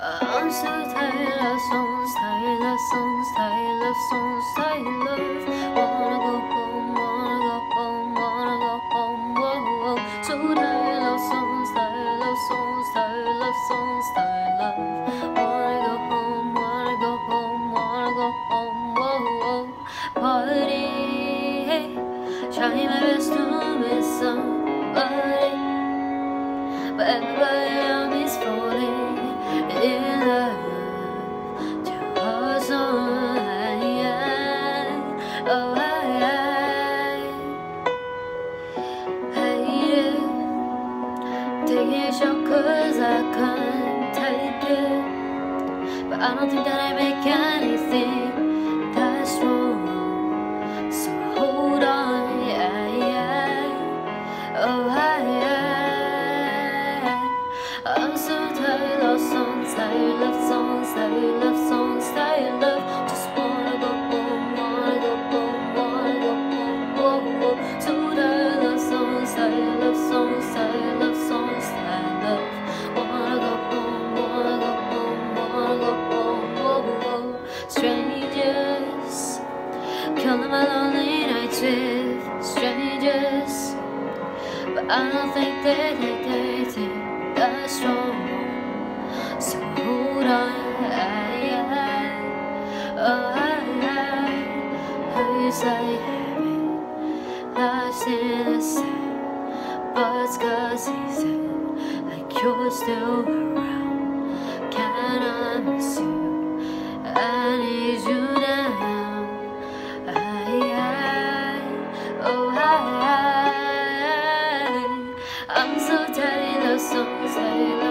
I'm so tired of songs, tired of songs, tired of songs, tired of wanna go home, wanna go home, wanna go home, whoa. So tired of songs, tired of songs, tired of songs, tired of wanna go home, wanna go home, wanna go home, whoa. Party, trying my best to miss somebody, 'cause I can't take it, but I don't think that I make anything that's wrong. So hold on. Oh, I'm so all of my lonely nights with strangers But I don't think that they're that strong So hold on, I, I, oh I, I Hurts like having lost in a But scars season like you're still around. Can I miss so silent.